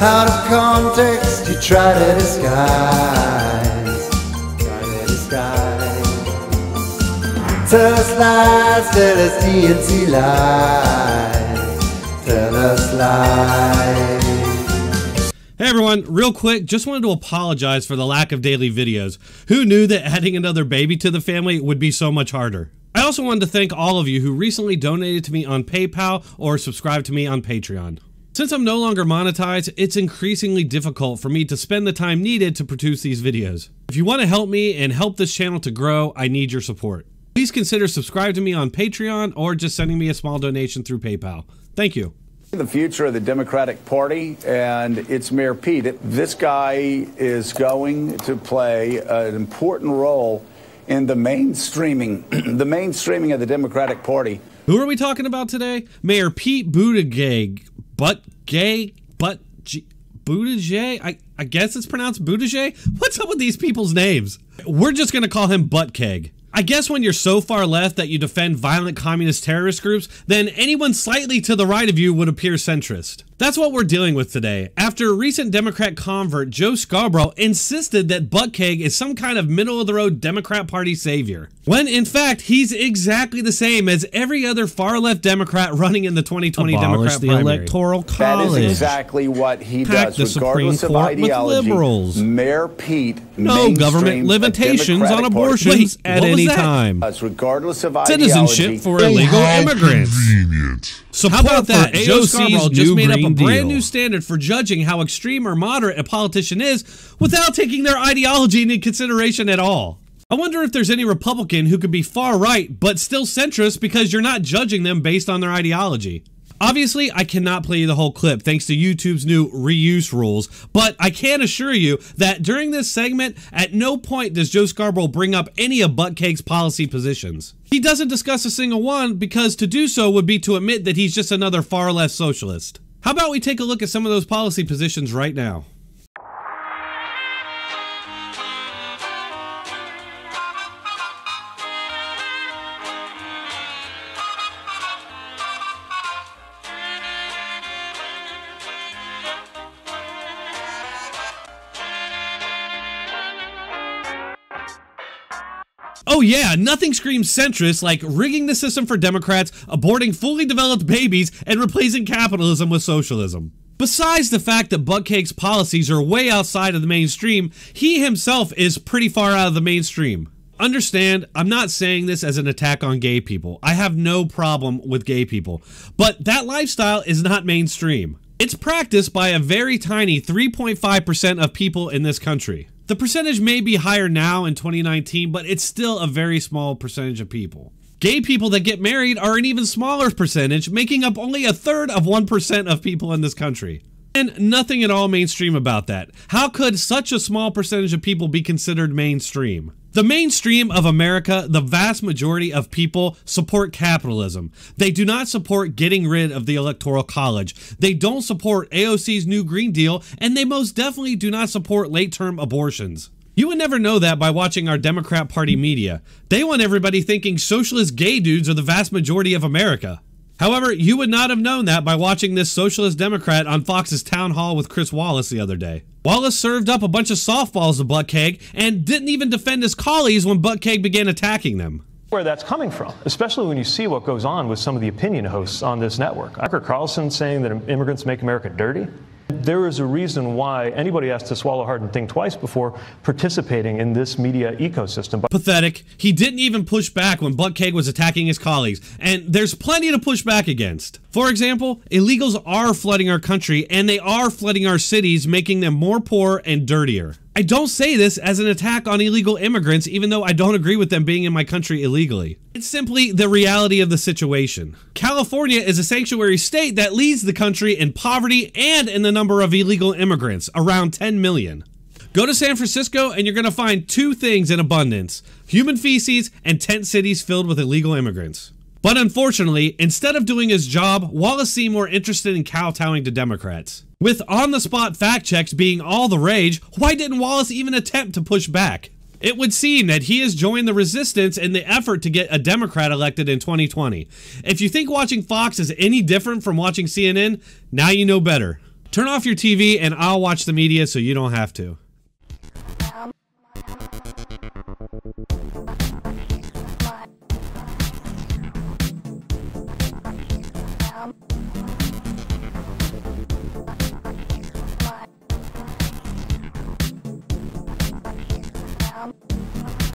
Out of context, you try to disguise. Try to disguise. Tell us lies, tell us DNC lies. Tell us lies. Hey everyone, real quick, just wanted to apologize for the lack of daily videos. Who knew that adding another baby to the family would be so much harder? I also wanted to thank all of you who recently donated to me on PayPal or subscribed to me on Patreon. Since I'm no longer monetized, it's increasingly difficult for me to spend the time needed to produce these videos. If you want to help me and help this channel to grow, I need your support. Please consider subscribing to me on Patreon or just sending me a small donation through PayPal. Thank you. The future of the Democratic Party, and it's Mayor Pete. This guy is going to play an important role in the mainstreaming, the mainstreaming of the Democratic Party. Who are we talking about today? Mayor Pete Buttigieg but gay, but G- Buttigieg? I, I guess it's pronounced Buttigieg? What's up with these people's names? We're just gonna call him Buttkeg. I guess when you're so far left that you defend violent communist terrorist groups, then anyone slightly to the right of you would appear centrist. That's what we're dealing with today. After a recent Democrat convert, Joe Scarborough, insisted that Buttigieg is some kind of middle-of-the-road Democrat Party savior. When, in fact, he's exactly the same as every other far-left Democrat running in the 2020 Abolish Democrat the primary. electoral college. That is exactly what he Pack does, the regardless Supreme of Court with ideology. liberals. Mayor Pete, No government limitations on Democratic Party. abortions At any that? time. Us, regardless of Citizenship ideology. for illegal immigrants. So how about that? Joe AOC's Scarborough just new made up a brand Deal. new standard for judging how extreme or moderate a politician is without taking their ideology into consideration at all. I wonder if there's any Republican who could be far right but still centrist because you're not judging them based on their ideology. Obviously, I cannot play you the whole clip thanks to YouTube's new reuse rules, but I can assure you that during this segment, at no point does Joe Scarborough bring up any of Buttcake's policy positions. He doesn't discuss a single one because to do so would be to admit that he's just another far left socialist. How about we take a look at some of those policy positions right now? Oh yeah, nothing screams centrist like rigging the system for Democrats, aborting fully developed babies, and replacing capitalism with socialism. Besides the fact that Buttcake's policies are way outside of the mainstream, he himself is pretty far out of the mainstream. Understand, I'm not saying this as an attack on gay people. I have no problem with gay people. But that lifestyle is not mainstream. It's practiced by a very tiny 3.5% of people in this country. The percentage may be higher now in 2019, but it's still a very small percentage of people. Gay people that get married are an even smaller percentage, making up only a third of 1% of people in this country. And nothing at all mainstream about that. How could such a small percentage of people be considered mainstream? The mainstream of America, the vast majority of people support capitalism. They do not support getting rid of the Electoral College. They don't support AOC's new Green Deal, and they most definitely do not support late term abortions. You would never know that by watching our Democrat Party media. They want everybody thinking socialist gay dudes are the vast majority of America. However, you would not have known that by watching this socialist Democrat on Fox's town hall with Chris Wallace the other day. Wallace served up a bunch of softballs to Buttigieg and didn't even defend his colleagues when Buttigieg began attacking them. where that's coming from, especially when you see what goes on with some of the opinion hosts on this network. Tucker Carlson saying that immigrants make America dirty. There is a reason why anybody has to swallow hard and think twice before participating in this media ecosystem. Pathetic. He didn't even push back when Buck Buttigieg was attacking his colleagues, and there's plenty to push back against. For example, illegals are flooding our country, and they are flooding our cities, making them more poor and dirtier. I don't say this as an attack on illegal immigrants, even though I don't agree with them being in my country illegally. It's simply the reality of the situation. California is a sanctuary state that leads the country in poverty and in the number of illegal immigrants, around 10 million. Go to San Francisco and you're going to find two things in abundance human feces and tent cities filled with illegal immigrants. But unfortunately, instead of doing his job, Wallace seemed more interested in kowtowing to Democrats. With on the spot fact checks being all the rage, why didn't Wallace even attempt to push back? It would seem that he has joined the resistance in the effort to get a Democrat elected in 2020. If you think watching Fox is any different from watching CNN, now you know better. Turn off your TV and I'll watch the media so you don't have to.